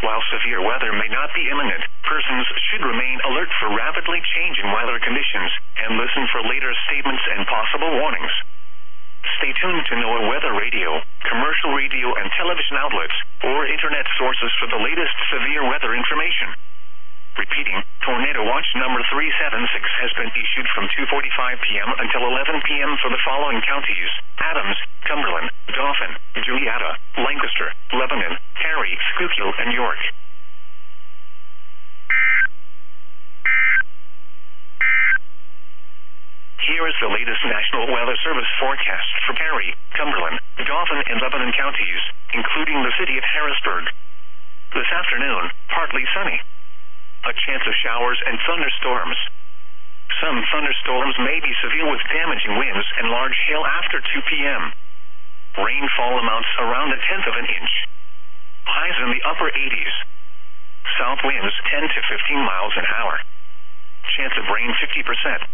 While severe weather may not be imminent, persons should remain alert for rapidly changing weather conditions and listen for later statements and possible warnings. Stay tuned to NOAA Weather Radio, commercial radio and television outlets, or internet sources for the latest severe weather information. Repeating, Tornado Watch number 376 has been issued from 2.45 p.m. until 11 p.m. for the following counties, Adams, Cumberland, Dauphin, Juniata, Lancaster, Lebanon, Perry, Schuylkill, and York. Here is the latest National Weather Service forecast for Perry, Cumberland, Dauphin, and Lebanon counties, including the city of Harrisburg. This afternoon, partly sunny. A chance of showers and thunderstorms. Some thunderstorms may be severe with damaging winds and large hail after 2 p.m. Rainfall amounts around a tenth of an inch. Highs in the upper 80s. South winds 10 to 15 miles an hour. Chance of rain 50%.